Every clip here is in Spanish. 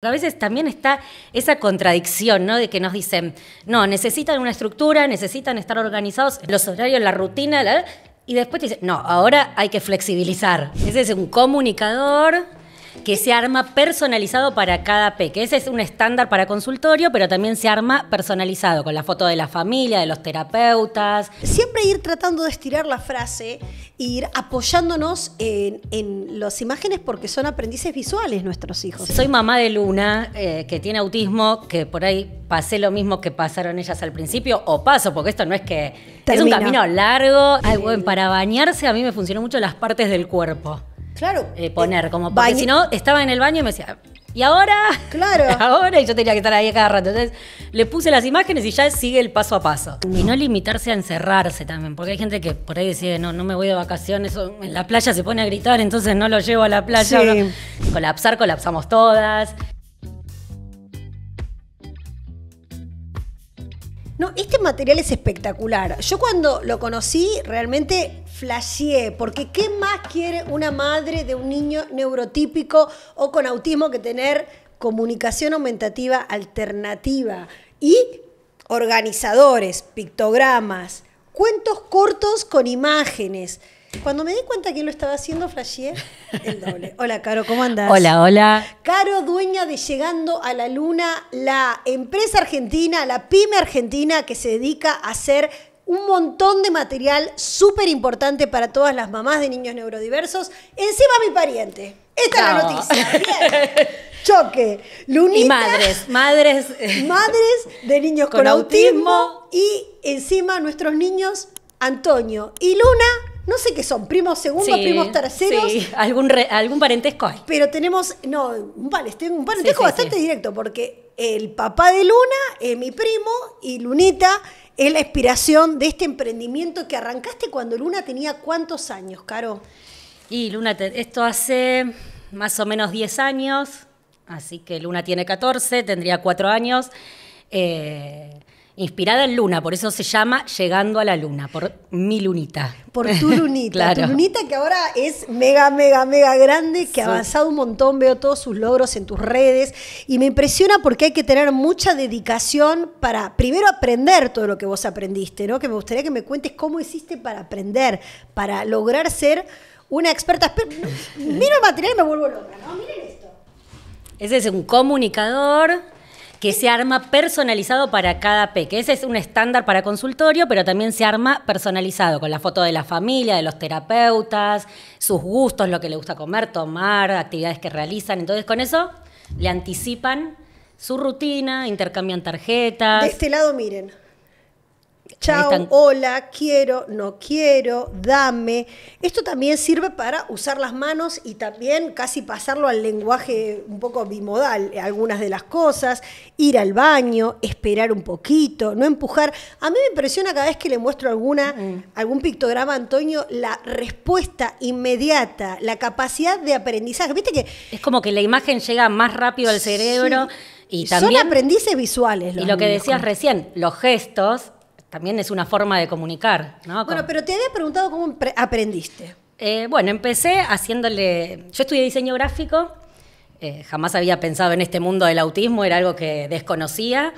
A veces también está esa contradicción, ¿no? De que nos dicen, no, necesitan una estructura, necesitan estar organizados, los horarios, la rutina, la- y después te dicen, no, ahora hay que flexibilizar. Ese es un comunicador que se arma personalizado para cada peque. Ese es un estándar para consultorio, pero también se arma personalizado, con la foto de la familia, de los terapeutas. Siempre ir tratando de estirar la frase e ir apoyándonos en, en las imágenes porque son aprendices visuales nuestros hijos. Soy mamá de Luna, eh, que tiene autismo, que por ahí pasé lo mismo que pasaron ellas al principio, o paso, porque esto no es que... Es un camino largo. Ay, bueno, para bañarse a mí me funcionó mucho las partes del cuerpo. Claro. eh, poner, eh, como porque si no, estaba en el baño y me decía, ¿y ahora? Claro. ahora, y yo tenía que estar ahí cada rato. Entonces, le puse las imágenes y ya sigue el paso a paso. Y no limitarse a encerrarse también, porque hay gente que por ahí decide, no, no me voy de vacaciones, o en la playa se pone a gritar, entonces no lo llevo a la playa. Sí. o no. Colapsar, colapsamos todas. No, este material es espectacular. Yo cuando lo conocí realmente flasheé, porque ¿qué más quiere una madre de un niño neurotípico o con autismo que tener comunicación aumentativa alternativa? Y organizadores, pictogramas, cuentos cortos con imágenes. Cuando me di cuenta quién lo estaba haciendo, flasheé el doble. Hola, Caro, ¿cómo andás? Hola, hola. Caro, dueña de Llegando a la Luna, la empresa argentina, la pyme argentina que se dedica a hacer un montón de material súper importante para todas las mamás de niños neurodiversos. Encima mi pariente. Esta es la No. noticia. Bien. Choque. Lunita. Y madres, madres. eh, Madres de niños con, Con autismo. autismo. y encima nuestros niños, Antonio y Luna, no sé qué son, primos segundos, sí, primos terceros. sí, algún, re- algún parentesco hay. Pero tenemos, no, un parentesco, un parentesco Sí, sí, bastante directo, porque el papá de Luna es mi primo y Lunita es la inspiración de este emprendimiento que arrancaste cuando Luna tenía cuántos años, Caro. Y Luna, esto hace más o menos 10 años, así que Luna tiene 14, tendría 4 años. eh, inspirada en Luna, por eso se llama Llegando a la Luna, por mi Lunita. Por tu Lunita. Claro. Tu Lunita que ahora es mega, mega, mega grande, que ha avanzado un montón, veo todos sus logros en tus redes y me impresiona porque hay que tener mucha dedicación para primero aprender todo lo que vos aprendiste, ¿no? Que me gustaría que me cuentes cómo hiciste para aprender, para lograr ser una experta. Miro el material y me vuelvo loca, ¿no? Miren esto. Ese es un comunicador que se arma personalizado para cada peque. Ese es un estándar para consultorio, pero también se arma personalizado con la foto de la familia, de los terapeutas, sus gustos, lo que le gusta comer, tomar, actividades que realizan. Entonces con eso le anticipan su rutina, intercambian tarjetas. De este lado, miren. Chao, están. hola, quiero, no quiero, dame. Esto también sirve para usar las manos y también casi pasarlo al lenguaje un poco bimodal, eh, algunas de las cosas, ir al baño, esperar un poquito, no empujar. A mí me impresiona cada vez que le muestro alguna, algún pictograma a Antonio, la respuesta inmediata, la capacidad de aprendizaje. Viste que Es como que la imagen llega más rápido al cerebro y también... son aprendices visuales. Y lo que decías recién, los gestos también es una forma de comunicar, ¿no? Bueno, pero te había preguntado cómo aprendiste. Eh, bueno, empecé haciéndole. Yo estudié diseño gráfico, eh, jamás había pensado en este mundo del autismo, era algo que desconocía.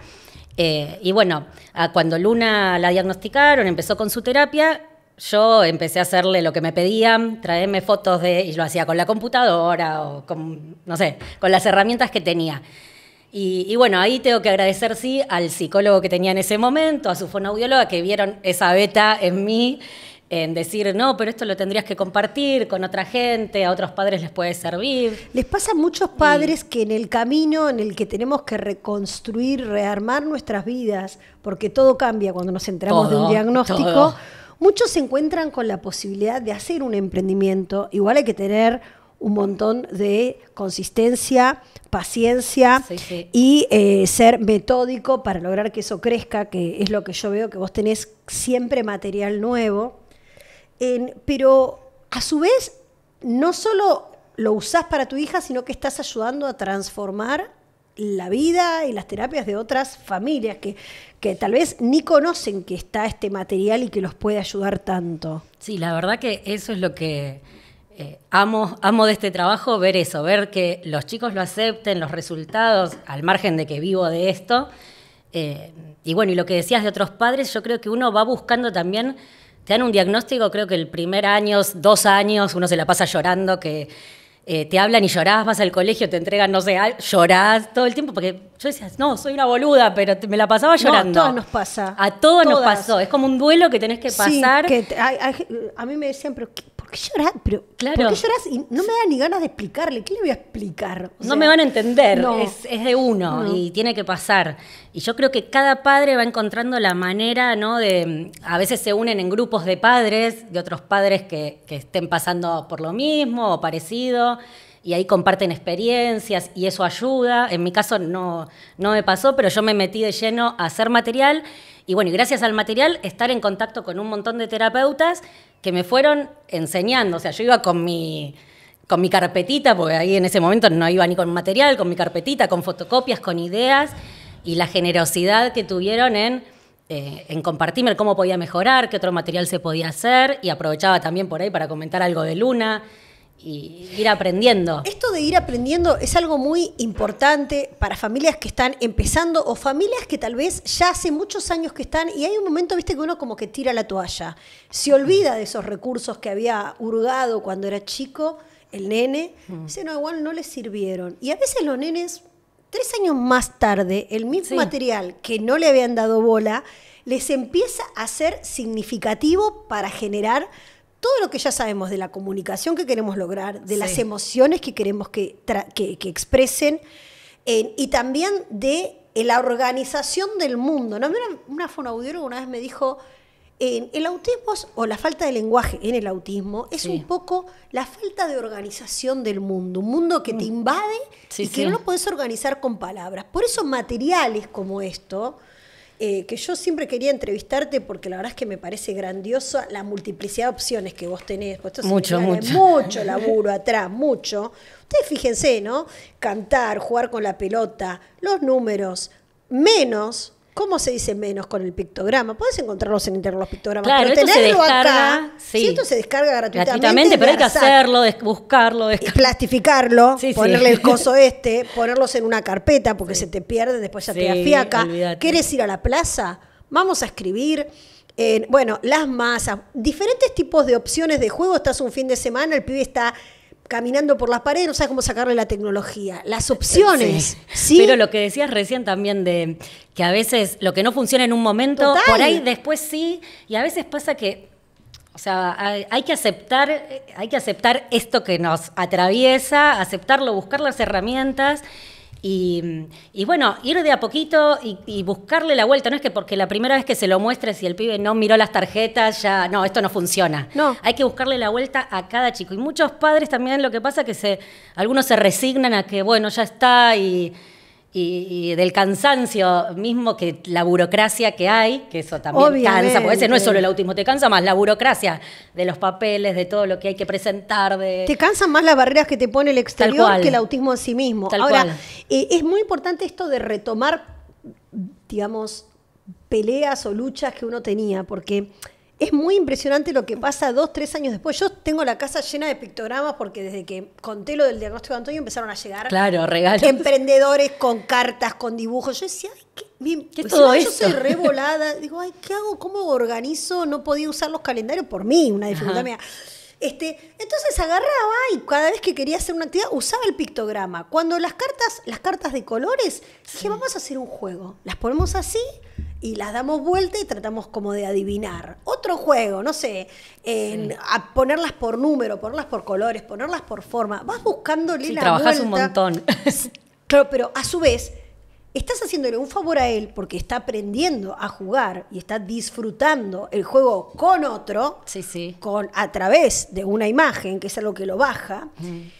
Eh, y bueno, cuando Luna la diagnosticaron, empezó con su terapia. Yo empecé a hacerle lo que me pedían, traerme fotos de. Y lo hacía con la computadora o con, no sé, con las herramientas que tenía. Y, y bueno, ahí tengo que agradecer, sí, al psicólogo que tenía en ese momento, a su fonoaudióloga, que vieron esa beta en mí, en decir, no, pero esto lo tendrías que compartir con otra gente, a otros padres les puede servir. Les pasa a muchos padres que en el camino en el que tenemos que reconstruir, rearmar nuestras vidas, porque todo cambia cuando nos enteramos de un Todo, diagnóstico, todo. muchos se encuentran con la posibilidad de hacer un emprendimiento. Igual hay que tener un montón de consistencia, paciencia Sí, sí. y eh, ser metódico para lograr que eso crezca, que es lo que yo veo que vos tenés siempre material nuevo. En- pero a su vez, no solo lo usás para tu hija, sino que estás ayudando a transformar la vida y las terapias de otras familias que, que tal vez ni conocen que está este material y que los puede ayudar tanto. Sí, la verdad que eso es lo que eh, amo, amo de este trabajo ver eso, ver que los chicos lo acepten, los resultados, al margen de que vivo de esto. Eh, y bueno, y lo que decías de otros padres, yo creo que uno va buscando también, te dan un diagnóstico, creo que el primer año, dos años, uno se la pasa llorando, que eh, te hablan y llorás, vas al colegio, te entregan, no sé, llorás todo el tiempo, porque yo decía, no, soy una boluda, pero me la pasaba llorando. a todos nos pasa. A todos nos pasó, es como un duelo que tenés que pasar. Sí, que a mí me decían, pero ¿por qué lloras? Pero, claro. ¿Por qué lloras? Y no me da ni ganas de explicarle. ¿Qué le voy a explicar? no me van a entender. Es, de uno y tiene que pasar. Y yo creo que cada padre va encontrando la manera, ¿no? De, a veces se unen en grupos de padres, de otros padres que, que estén pasando por lo mismo o parecido y ahí comparten experiencias y eso ayuda. En mi caso no, no me pasó, pero yo me metí de lleno a hacer material y bueno, y gracias al material estar en contacto con un montón de terapeutas que me fueron enseñando. O sea, yo iba con mi, con mi carpetita, porque ahí en ese momento no iba ni con material, con mi carpetita, con fotocopias, con ideas y la generosidad que tuvieron en... Eh, en compartirme cómo podía mejorar, qué otro material se podía hacer y aprovechaba también por ahí para comentar algo de Luna y ir aprendiendo. Esto de ir aprendiendo es algo muy importante para familias que están empezando o familias que tal vez ya hace muchos años que están y hay un momento, viste, que uno como que tira la toalla, se olvida de esos recursos que había hurgado cuando era chico, el nene, dice, no, igual no le sirvieron. Y a veces los nenes, tres años más tarde, el mismo material que no le habían dado bola, les empieza a ser significativo para generar todo lo que ya sabemos de la comunicación que queremos lograr, de las emociones que queremos que, que, expresen, y también de la organización del mundo. ¿no? Una, una una vez me dijo, el autismo o la falta de lenguaje en el autismo es un poco la falta de organización del mundo, un mundo que te mm. invade y que no lo puedes organizar con palabras. Por eso materiales como esto eh, que yo siempre quería entrevistarte porque la verdad es que me parece grandiosa la multiplicidad de opciones que vos tenés. Pues mucho, mucho. Mucho laburo atrás, mucho. Ustedes fíjense, ¿no? Cantar, jugar con la pelota, los números, menos ¿Cómo se dice menos con el pictograma? Puedes encontrarlos en internet los pictogramas. Claro, pero esto se descarga, acá, sí. esto se descarga gratuitamente. gratuitamente pero hay que hacerlo, buscarlo. Plastificarlo, ponerle el coso este, ponerlos en una carpeta porque se te pierde, después ya te afiaca. ¿Quieres ir a la plaza? Vamos a escribir. bueno, las masas, diferentes tipos de opciones de juego. Estás un fin de semana, el pibe está caminando por las paredes, no sabes cómo sacarle la tecnología. Las opciones. Sí. Pero lo que decías recién también de que a veces lo que no funciona en un momento, por ahí después sí, y a veces pasa que, o sea, hay, que aceptar, hay que aceptar esto que nos atraviesa, aceptarlo, buscar las herramientas y, bueno, ir de a poquito y, buscarle la vuelta. No es que porque la primera vez que se lo muestres y el pibe no miró las tarjetas, ya, no, esto no funciona. No. Hay que buscarle la vuelta a cada chico. Y muchos padres también lo que pasa es que se, algunos se resignan a que, bueno, ya está y y, del cansancio mismo que la burocracia que hay, que eso también cansa, porque ese no es solo el autismo, te cansa más la burocracia de los papeles, de todo lo que hay que presentar. De... Te cansan más las barreras que te pone el exterior que el autismo en sí mismo. Ahora, eh, es muy importante esto de retomar, digamos, peleas o luchas que uno tenía, porque es muy impresionante lo que pasa dos, tres años después. Yo tengo la casa llena de pictogramas porque desde que conté lo del diagnóstico de Antonio empezaron a llegar claro, regalos. emprendedores con cartas, con dibujos. Yo decía, ay, ¿qué, ¿Qué todo yo soy revolada. Digo, ay, ¿qué hago? ¿Cómo organizo? No podía usar los calendarios por mí, una dificultad mía. Este, entonces agarraba y cada vez que quería hacer una actividad usaba el pictograma. Cuando las cartas, las cartas de colores, dije, vamos a hacer un juego. Las ponemos así y las damos vuelta y tratamos como de adivinar. Otro juego, no sé, a ponerlas por número, ponerlas por colores, ponerlas por forma. Vas buscándole sí, la trabajas un montón. claro, pero a su vez estás haciéndole un favor a él porque está aprendiendo a jugar y está disfrutando el juego con otro, sí, sí. Con, a través de una imagen, que es algo que lo baja,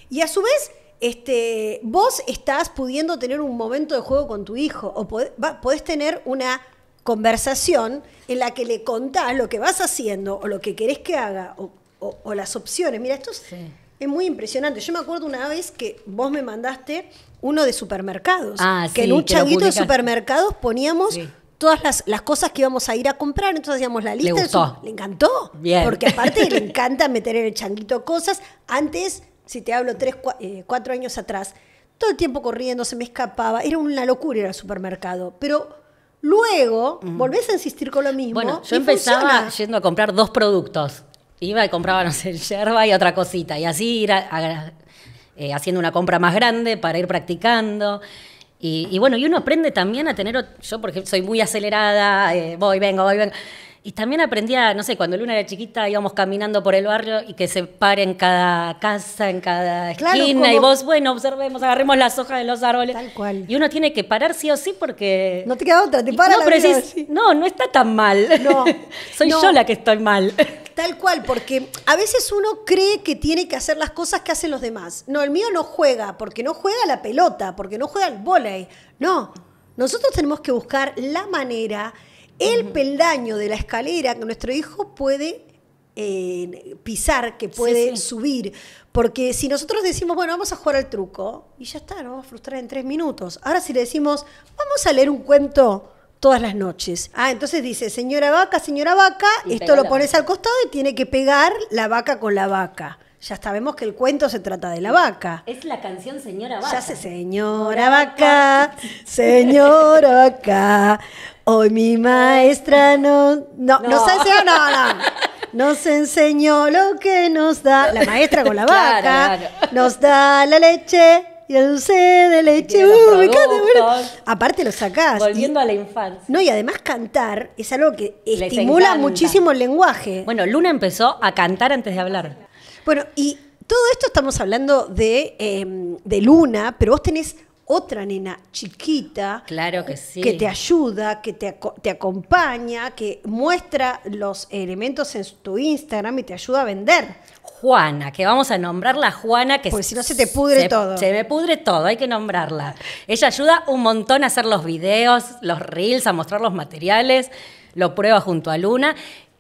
y a su vez este, vos estás pudiendo tener un momento de juego con tu hijo o podés tener una conversación en la que le contás lo que vas haciendo o lo que querés que haga o, las opciones. Mira, esto es, muy impresionante. Yo me acuerdo una vez que vos me mandaste uno de supermercados. Ah, que en un changuito de supermercados poníamos todas las, las cosas que íbamos a ir a comprar, entonces hacíamos la lista. del gustó. Le encantó. Bien. Porque aparte le encanta meter en el changuito cosas. Antes, si te hablo tres, cua- eh, cuatro años atrás, todo el tiempo corriendo, se me escapaba. Era una locura ir al supermercado. Pero luego volvés a insistir con lo mismo. Bueno, yo y empezaba funciona. yendo a comprar dos productos. Iba y compraba, no sé, yerba y otra cosita. Y así ir a- a- eh, haciendo una compra más grande para ir practicando. Y, y bueno, y uno aprende también a tener, yo porque soy muy acelerada, eh, voy, vengo, voy, vengo. Y también aprendía, no sé, cuando Luna era chiquita íbamos caminando por el barrio y que se pare en cada casa, en cada Claro, esquina. Y vos, bueno, observemos, agarremos las hojas de los árboles. Tal cual. Y uno tiene que parar sí o sí porque... No te queda otra, te para no, la pero vida decís, así. no, no está tan mal. No, Soy no. yo la que estoy mal. Tal cual, porque a veces uno cree que tiene que hacer las cosas que hacen los demás. No, el mío no juega, porque no juega la pelota, porque no juega el vóley. No, nosotros tenemos que buscar la manera, el peldaño de la escalera que nuestro hijo puede eh, pisar, que puede sí. subir. Porque si nosotros decimos, bueno, vamos a jugar al truco, y ya está, nos vamos a frustrar en tres minutos. Ahora si le decimos, vamos a leer un cuento todas las noches. Ah, entonces dice, señora vaca, señora vaca, Y esto lo pones al costado y tiene que pegar la vaca con la vaca. Ya sabemos que el cuento se trata de la vaca. Es la canción Señora Vaca. Ya sé, señora vaca, señora vaca, hoy mi maestra no, no, No. nos enseñó, no, no, nos enseñó lo que nos da, la maestra con la vaca, claro. nos da la leche y el dulce de leche, Uh, me encanta, bueno. aparte lo sacás. y- Volviendo a la infancia. no, y además cantar es algo que Les estimula encanta. muchísimo el lenguaje. Bueno, Luna empezó a cantar antes de hablar. Bueno, y todo esto estamos hablando de, eh, de Luna, pero vos tenés otra nena chiquita. Claro que sí. Que te ayuda, que te, te acompaña, que muestra los elementos en tu Instagram y te ayuda a vender. Juana, que vamos a nombrarla Juana, que Porque si no se te pudre se- todo. Se me pudre todo, hay que nombrarla. Ella ayuda un montón a hacer los videos, los reels, a mostrar los materiales, lo prueba junto a Luna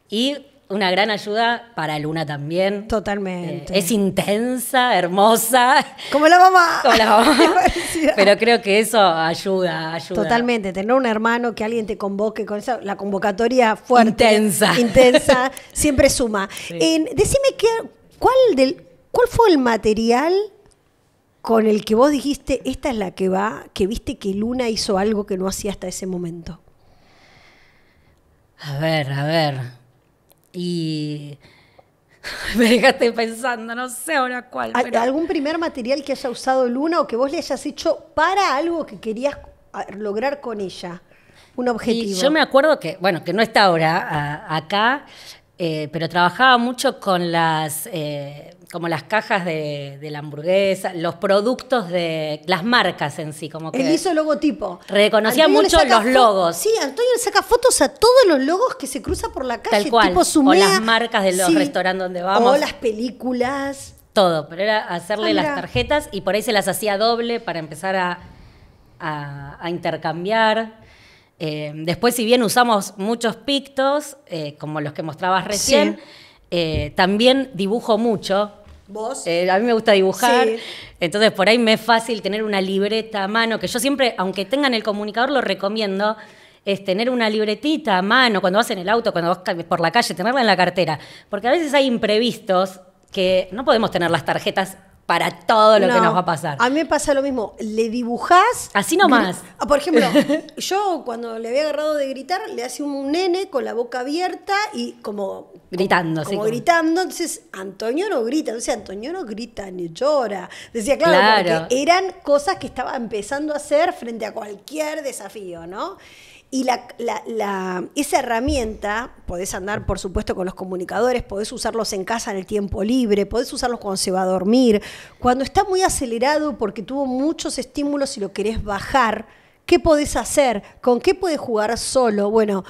y una gran ayuda para Luna también. Totalmente. Eh, es intensa, hermosa. Como la mamá. Como la mamá. Pero creo que eso ayuda, ayuda. Totalmente, tener un hermano que alguien te convoque con esa, la convocatoria fuerte, Intensa. intensa, siempre suma. Sí. En- decime cuál del, cuál fue el material con el que vos dijiste esta es la que va, que viste que Luna hizo algo que no hacía hasta ese momento. A ver, a ver. Y. Me dejaste pensando, no sé ahora cuál. ¿Al- pero- ¿Algún primer material que haya usado Luna o que vos le hayas hecho para algo que querías lograr con ella? Un objetivo. Y yo me acuerdo que, bueno, que no está ahora a- acá, eh, pero trabajaba mucho con las, eh, como las cajas de, de la hamburguesa, los productos de las marcas en sí, como que Él hizo logotipo. reconocía Antonio mucho los logos. Sí, Antonio le saca fotos a todos los logos que se cruza por la calle. Tal cual. Tipo O las marcas de los restaurantes donde vamos. O las películas. todo, pero era hacerle Ah, las tarjetas y por ahí se las hacía doble para empezar a, a- a intercambiar. Eh, después, si bien usamos muchos pictos, eh, como los que mostrabas recién, Sí. eh, también dibujo mucho. Vos. Eh, a mí me gusta dibujar, Sí. entonces por ahí me es fácil tener una libreta a mano, que yo siempre, aunque tengan el comunicador, lo recomiendo, es tener una libretita a mano cuando vas en el auto, cuando vas por la calle, tenerla en la cartera, porque a veces hay imprevistos que no podemos tener las tarjetas para todo lo que No, nos va a pasar. A mí me pasa lo mismo. Le dibujás. Así nomás. Por ejemplo, yo cuando le había agarrado de gritar, le hacía un nene con la boca abierta y como. Gritando, como, sí, como como- gritando. Entonces, Antonio no grita. Entonces, Antonio no grita ni llora. Decía, claro, Claro. porque eran cosas que estaba empezando a hacer frente a cualquier desafío, ¿no? Y la, esa herramienta, podés andar, por supuesto, con los comunicadores, podés usarlos en casa en el tiempo libre, podés usarlos cuando se va a dormir. Cuando está muy acelerado porque tuvo muchos estímulos y lo querés bajar, ¿qué podés hacer? ¿Con qué podés jugar solo? Bueno,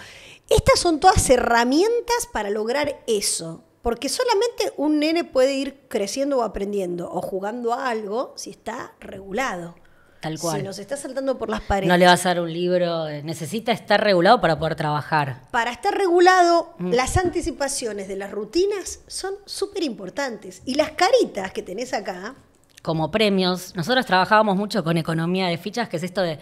estas son todas herramientas para lograr eso. Porque solamente un nene puede ir creciendo o aprendiendo o jugando a algo si está regulado. Tal cual. Si nos está saltando por las paredes. No le vas a dar un libro, eh, necesita estar regulado para poder trabajar. Para estar regulado, Mm. las anticipaciones de las rutinas son súper importantes. Y las caritas que tenés acá, como premios. Nosotros trabajábamos mucho con economía de fichas, que es esto de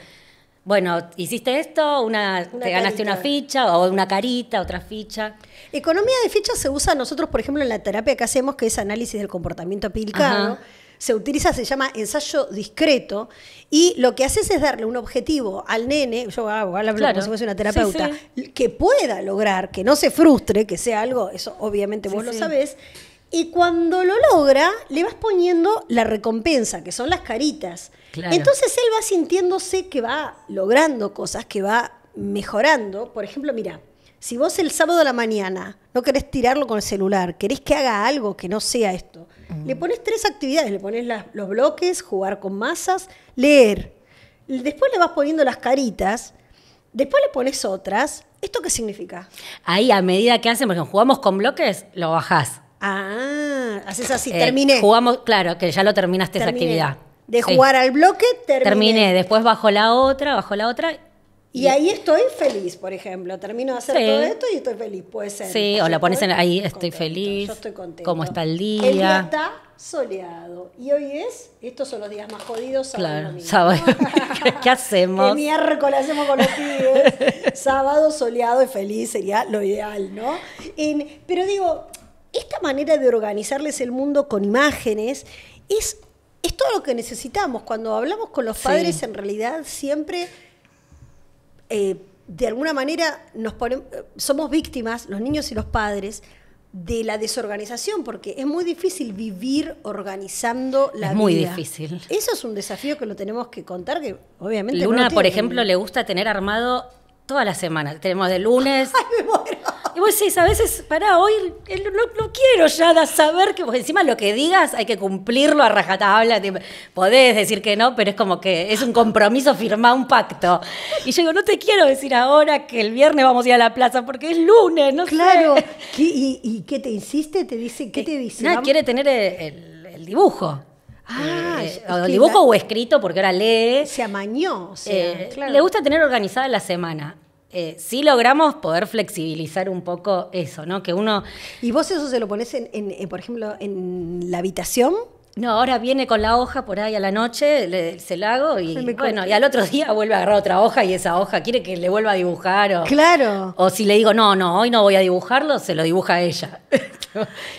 Bueno, hiciste esto, una, Una te ganaste una ficha o una carita, otra ficha. Economía de fichas se usa nosotros, por ejemplo, en la terapia que hacemos, que es análisis del comportamiento aplicado. Ajá. Se utiliza, se llama ensayo discreto, y lo que haces es darle un objetivo al nene, yo hablo Claro. como si fuese una Sí, terapeuta, que pueda lograr, que no se frustre, que sea algo, eso obviamente Sí, vos lo sabés, y cuando lo logra, le vas poniendo la recompensa, que son las caritas. Claro. Entonces él va sintiéndose que va logrando cosas, que va mejorando. Por ejemplo, mira, si vos el sábado a la mañana no querés tirarlo con el celular, querés que haga algo que no sea esto, le pones tres actividades, le pones los bloques, jugar con masas, leer. Después le vas poniendo las caritas, después le pones otras. ¿Esto qué significa? Ahí, a medida que hacen, por ejemplo, jugamos con bloques, lo bajás. Ah, haces así, Eh, terminé. Jugamos, claro, que ya lo terminaste esa actividad. De Sí. jugar al bloque, terminé. Terminé, después bajo la otra, bajo la otra. Y ahí estoy feliz, por ejemplo. Termino de hacer Sí. todo esto y estoy feliz. Puede ser. Sí, o la pones en- ahí, estoy contento, feliz, Yo estoy contento. cómo está el día. El día está soleado. Y hoy es, estos son los días más jodidos, sábado Claro, sábado. ¿Qué, hacemos? ¿Qué miércoles hacemos con los pibes? sábado soleado y feliz sería lo ideal, ¿no? En- pero digo, esta manera de organizarles el mundo con imágenes es, es todo lo que necesitamos. Cuando hablamos con los Sí. padres, en realidad siempre eh, de alguna manera nos somos víctimas, los niños y los padres, de la desorganización, porque es muy difícil vivir organizando la Es muy vida. difícil. Eso es un desafío que lo tenemos que contar, que obviamente Luna, por ejemplo, le gusta tener armado todas las semanas. Tenemos de lunes. Ay, me muero. Y vos decís, a veces, pará, hoy eh, no, no quiero ya da- saber que, porque encima lo que digas hay que cumplirlo a rajatabla. podés decir que no, pero es como que es un compromiso firmar un pacto. Y yo digo, no te quiero decir ahora que el viernes vamos a ir a la plaza porque es lunes, no Claro. sé. ¿Qué- y, y qué te insiste? ¿Te dice? ¿Qué te dice? Nada, quiere tener el, el- el dibujo. Ah, Eh, o dibujo la- o escrito, porque ahora lee. Se amañó. o sea, Eh, claro. Le gusta tener organizada la semana. Eh, sí logramos poder flexibilizar un poco eso, ¿no? Que uno, ¿Y vos eso se lo pones, en, en- en, por ejemplo, en la habitación? No, ahora viene con la hoja por ahí a la noche, le- se la hago y me bueno, y al otro día vuelve a agarrar otra hoja y esa hoja quiere que le vuelva a dibujar o, Claro. o si le digo, no, no, hoy no voy a dibujarlo, se lo dibuja a ella.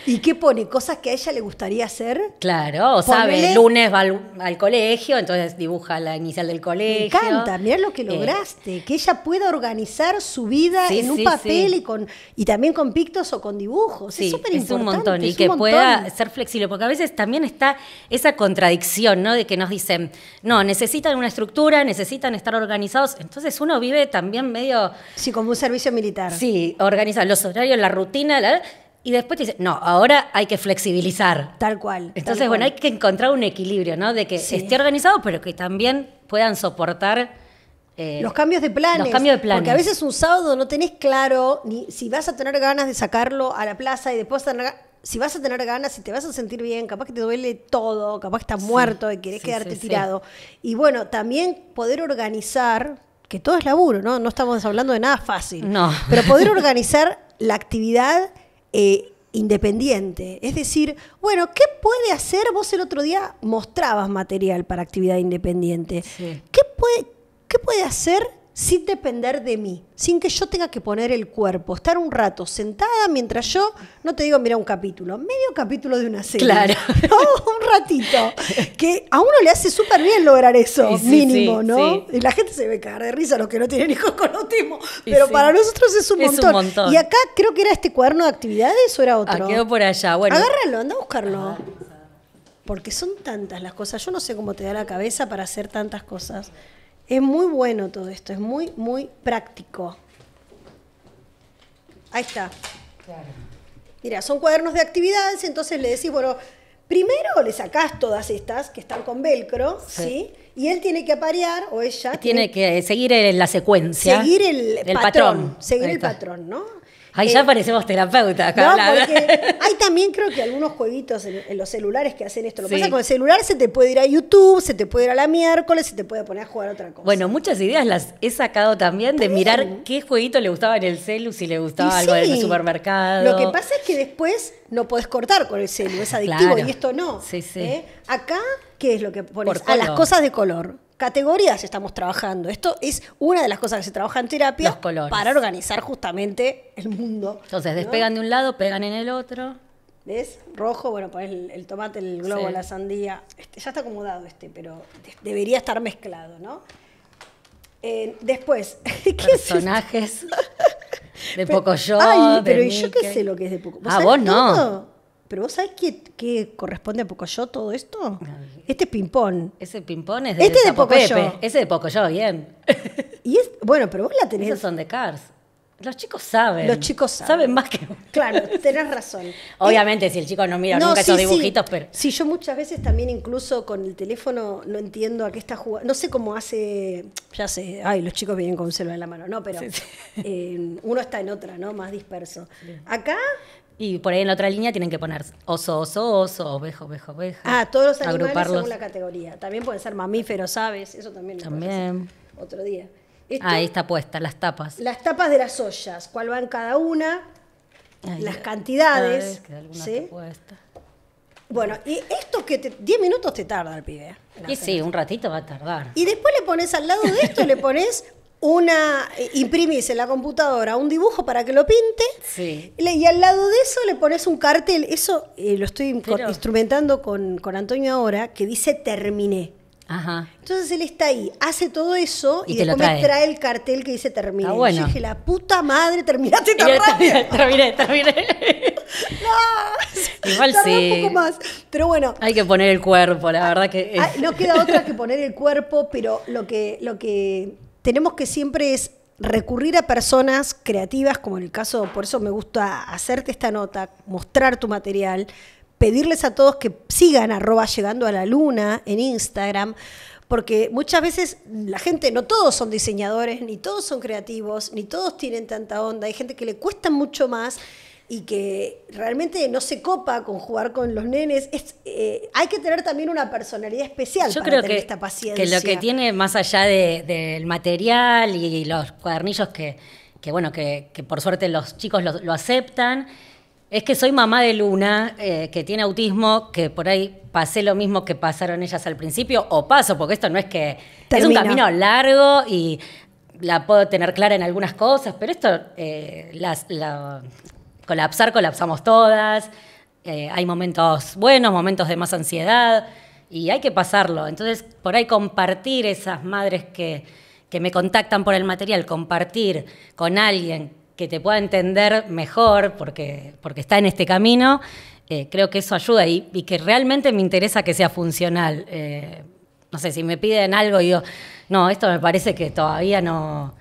¿Y qué pone? ¿Cosas que a ella le gustaría hacer? claro, o sabe, el lunes va al, al colegio, entonces dibuja la inicial del Me colegio. encanta, mirá lo que Eh, lograste, que ella pueda organizar su vida Sí, en un sí, papel sí. y con y también con pictos o con dibujos. Es súper es un importante. montón. Y es un que montón. pueda ser flexible, porque a veces también está esa contradicción, ¿no? De que nos dicen, no, necesitan una estructura, necesitan estar organizados. Entonces uno vive también medio, Sí, como un servicio militar. sí, organizado, los horarios, la rutina, la- y después te dicen, no, ahora hay que flexibilizar. Tal cual. Entonces, tal bueno, hay que encontrar un equilibrio, ¿no? De que Sí. esté organizado, pero que también puedan soportar eh, Los cambios de planes. Los cambios de planes. Porque a veces un sábado no tenés claro ni si vas a tener ganas de sacarlo a la plaza y después tener si vas a tener ganas, si te vas a sentir bien, capaz que te duele todo, capaz que estás muerto y querés sí, quedarte sí, tirado. Y bueno, también poder organizar, que todo es laburo, ¿no? No estamos hablando de nada fácil. No. Pero poder organizar la actividad eh, independiente. Es decir, bueno, ¿qué puede hacer? Vos el otro día mostrabas material para actividad independiente. Sí. ¿Qué puede, ¿Qué puede hacer sin depender de mí? Sin que yo tenga que poner el cuerpo, estar un rato sentada mientras yo, no te digo, mira un capítulo, medio capítulo de una serie. Claro. ¿no? un ratito. Que a uno le hace súper bien lograr eso, Sí, mínimo, sí, ¿no? sí. Y la gente se ve cagar de risa los que no tienen hijos con autismo. Pero para nosotros es un, Es un montón. montón. Y acá creo que era este cuaderno de actividades o era ah, otro. quedó por allá. Bueno, Agárralo, anda a buscarlo. Porque son tantas las cosas. Yo no sé cómo te da la cabeza para hacer tantas cosas. Es muy bueno todo esto, es muy, muy práctico. Ahí está. Mira, son cuadernos de actividades, entonces le decís, bueno, primero le sacás todas estas que están con velcro, ¿sí? Sí. Y él tiene que aparear, o ella tiene que seguir la secuencia. seguir el, del patrón, seguir el patrón, ¿no? Ahí Eh, ya parecemos terapeutas. acá no, porque hay también creo que algunos jueguitos en, en los celulares que hacen esto. Lo que Sí. pasa con el celular se te puede ir a YouTube, se te puede ir a la miércoles, se te puede poner a jugar a otra cosa. Bueno, muchas ideas las he sacado también de mirar qué jueguito le gustaba en el celu, si le gustaba Y algo en el supermercado. Lo que pasa es que después no podés cortar con el celu, es adictivo Claro. y esto no. Sí, sí. ¿eh? Acá, ¿qué es lo que pones? A las color. cosas de color. Categorías estamos trabajando. Esto es una de las cosas que se trabaja en terapia Los colores. para organizar justamente el mundo. Entonces, ¿no? despegan de un lado, pegan en el otro. ¿Ves? Rojo, bueno, pones el, el tomate, el globo, Sí. la sandía. Este, ya está acomodado este, pero de- debería estar mezclado, ¿no? Eh, después, ¿qué es? Personajes de Pero- Pocoyo. Ay, de pero ¿y yo qué sé lo que es de Pocoyo? Ah, vos no. todo? ¿Pero vos sabés qué, qué corresponde a Pocoyo todo esto? Este es ping-pong. Ese ping-pong es de Este de Pocoyo. Pepe. Ese de Pocoyo, bien. Y es, bueno, pero vos la tenés. Esos son de Cars. Los chicos saben. Los chicos saben. Saben más que Claro, tenés razón. Obviamente, si el chico no mira No, nunca sí, esos sí. dibujitos, pero. Sí, yo muchas veces también incluso con el teléfono no entiendo a qué está jugando. No sé cómo hace, ya sé, ay, los chicos vienen con un celular en la mano, no, pero sí. eh, uno está en otra, ¿no? Más disperso. Acá, Y por ahí en la otra línea tienen que poner oso, oso, oso, oveja, oveja, oveja. ah, todos los animales Agruparlos. según la categoría. También pueden ser mamíferos, aves, eso también. lo También. Otro día. Esto, Ah, ahí está puesta, las tapas. Las tapas de las ollas, cuál va en cada una, las cantidades. ¿sí? Bueno, y esto que te- 10 minutos te tarda el pibe. Y sí, un ratito va a tardar. Y después le pones al lado de esto, le pones una, imprimís en la computadora un dibujo para que lo pinte. Sí. Y al lado de eso le pones un cartel, eso eh, lo estoy Pero- instrumentando con, con Antonio ahora, que dice terminé. Ajá. Entonces él está ahí, hace todo eso y, Y después me trae. trae el cartel que dice terminé. Está bueno. Yo dije, la puta madre, terminaste tan rápido. terminé, terminé, terminé. Igual sí. un poco más. Pero bueno, Hay que poner el cuerpo, la verdad que. es- Ah, no queda otra que poner el cuerpo, pero lo que, lo que tenemos que siempre es recurrir a personas creativas, como en el caso, por eso me gusta hacerte esta nota, mostrar tu material, pedirles a todos que sigan arroba llegando a la luna en Instagram, porque muchas veces la gente, no todos son diseñadores, ni todos son creativos, ni todos tienen tanta onda, hay gente que le cuesta mucho más y que realmente no se copa con jugar con los nenes. Es, eh, hay que tener también una personalidad especial Yo para creo tener que, esta paciencia. que lo que tiene más allá de- del material y los cuadernillos que, que bueno, que, que por suerte los chicos lo, lo aceptan, es que soy mamá de Luna, eh, que tiene autismo, que por ahí pasé lo mismo que pasaron ellas al principio, o paso, porque esto no es que... Es un camino largo y la puedo tener clara en algunas cosas, pero esto, eh, las, la- colapsar, colapsamos todas. Eh, hay momentos buenos, momentos de más ansiedad y hay que pasarlo. Entonces, por ahí compartir esas madres que, que me contactan por el material, compartir con alguien que te pueda entender mejor porque, porque está en este camino, eh, creo que eso ayuda y, que realmente me interesa que sea funcional. Eh, no sé, si me piden algo y digo, no, esto me parece que todavía no,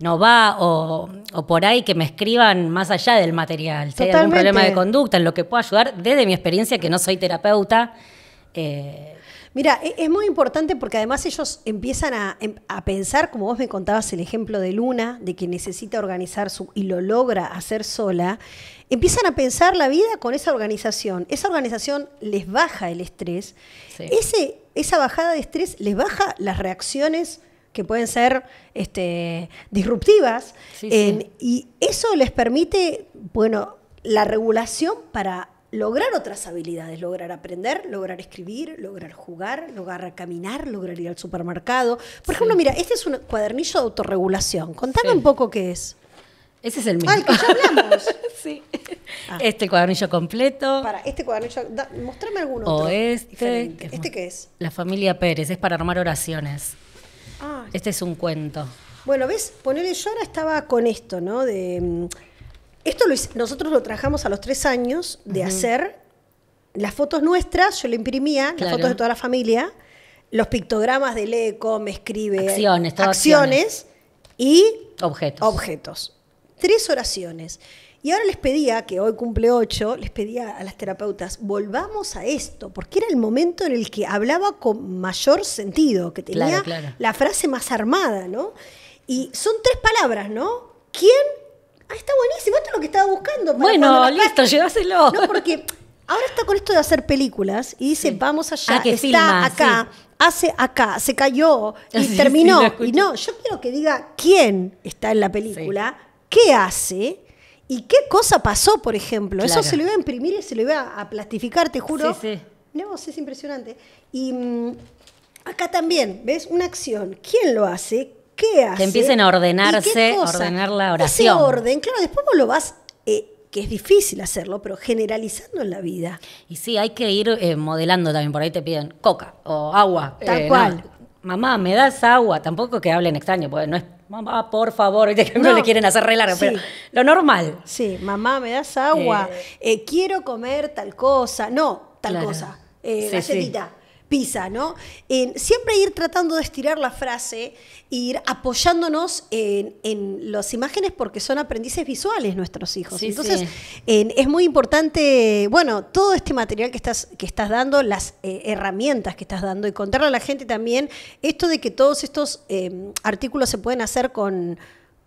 no va, o, o por ahí que me escriban más allá del material. Si hay algún problema de conducta en lo que puedo ayudar, desde mi experiencia, que no soy terapeuta, eh, Mira, e- es muy importante porque además ellos empiezan a, em- a pensar, como vos me contabas el ejemplo de Luna, de que necesita organizar su y lo logra hacer sola, empiezan a pensar la vida con esa organización. Esa organización les baja el estrés. Sí. Ese, esa bajada de estrés les baja las reacciones que pueden ser este, disruptivas. Sí, en- sí. y eso les permite, bueno, la regulación para lograr otras habilidades, lograr aprender, lograr escribir, lograr jugar, lograr caminar, lograr ir al supermercado. Por ejemplo, mira, este es un cuadernillo de autorregulación. Contame un poco qué es. ese es el mismo. Ah, el que ya hablamos. sí. Ah. Este cuadernillo completo. Para este cuadernillo, da- mostrame algún otro. O este. diferente. que es ¿Este qué es? La familia Pérez, es para armar oraciones. Este es un cuento. Bueno, ¿ves? Ponele, yo ahora estaba con esto, ¿no? De, mm, esto lo nosotros lo trabajamos a los tres años de hacer las fotos nuestras, yo le imprimía, las fotos de toda la familia, los pictogramas del eco, me escribe Acciones, todo acciones y Objetos. objetos. Tres oraciones. Y ahora les pedía, que hoy cumple ocho, les pedía a las terapeutas, volvamos a esto, porque era el momento en el que hablaba con mayor sentido, que tenía Claro, claro. la frase más armada, ¿no? Y son tres palabras, ¿no? ¿Quién? Ah, está buenísimo, esto es lo que estaba buscando. para Bueno, listo, llévaselo. No, porque ahora está con esto de hacer películas y dice, vamos allá, Ah, que está filma, acá, hace acá, se cayó y Sí, terminó. y no, yo quiero que diga quién está en la película, qué hace y qué cosa pasó, por ejemplo. Eso se lo iba a imprimir y se lo iba a plastificar, te juro. Sí, sí. Vos, es impresionante. Y mm, Acá también, ¿ves? Una acción. ¿Quién lo hace? ¿Qué hace? Que empiecen a ¿Y ordenarse, cosa? ordenar la Ese oración. orden, claro, después vos lo vas, eh, que es difícil hacerlo, pero generalizando en la vida. Y sí, hay que ir eh, modelando también. Por ahí te piden coca o agua. Tal Eh, cual. no, mamá, ¿me das agua? Tampoco que hablen extraño, porque no es, mamá, por favor, que no, No. le quieren hacer re largo, Sí. pero lo normal. Sí, mamá, ¿me das agua? Eh, quiero comer tal cosa. No, tal Claro. cosa. Eh, Sí, galletita, pizza, ¿no? En- siempre ir tratando de estirar la frase, ir apoyándonos en, en las imágenes porque son aprendices visuales nuestros hijos. Sí, Entonces, sí. es muy importante, bueno, todo este material que estás, que estás dando, las eh, herramientas que estás dando y contarle a la gente también esto de que todos estos eh, artículos se pueden hacer con,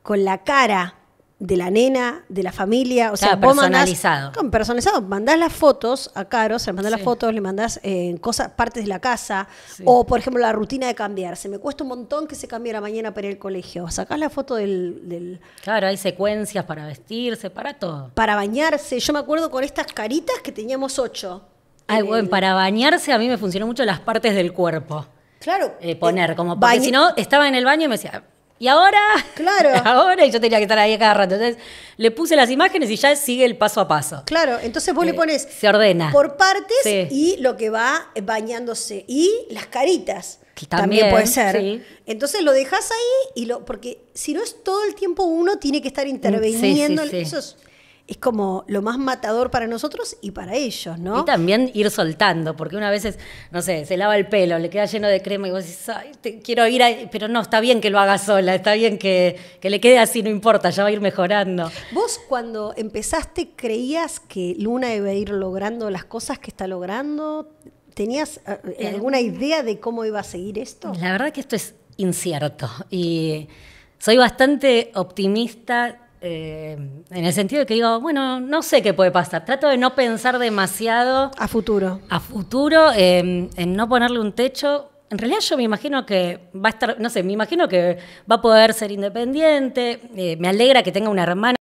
con la cara de la nena, de la familia, o sea, vos mandás- personalizado. con personalizado, mandás las fotos a Caro, o sea, mandás las fotos, le mandás eh, cosas, partes de la casa, Sí. o por ejemplo la rutina de cambiarse. Me cuesta un montón que se cambie a la mañana para ir al colegio. Sacás la foto del- del, Claro, hay secuencias para vestirse, para todo. para bañarse. Yo me acuerdo con estas caritas que teníamos ocho. Ay, En bueno, el- para bañarse a mí me funcionó mucho las partes del cuerpo. Claro. eh, poner, eh, como porque si no, estaba en el baño y me decía, ¿y ahora? Claro. ahora, y yo tenía que estar ahí a cada rato. Entonces, le puse las imágenes y ya sigue el paso a paso. Claro, entonces vos Eh, le pones se ordena. por partes Sí. y lo que va bañándose. Y las caritas. Que También, también, puede ser. sí. Entonces lo dejas ahí y lo. Porque si no es todo el tiempo uno tiene que estar interviniendo. sí, sí. Eso es, es como lo más matador para nosotros y para ellos, ¿no? Y también ir soltando, porque una vez, es, no sé, se lava el pelo, le queda lleno de crema y vos Ay, te- quiero ir ahí, pero no, está bien que lo haga sola, está bien que, que le quede así, no importa, ya va a ir mejorando. ¿Vos cuando empezaste creías que Luna iba a ir logrando las cosas que está logrando? ¿Tenías eh, alguna idea de cómo iba a seguir esto? La verdad que esto es incierto y soy bastante optimista eh, en el sentido de que digo, bueno, no sé qué puede pasar, trato de no pensar demasiado A futuro. a futuro, eh, en no ponerle un techo. En realidad yo me imagino que va a estar, no sé, me imagino que va a poder ser independiente, eh, me alegra que tenga una hermana.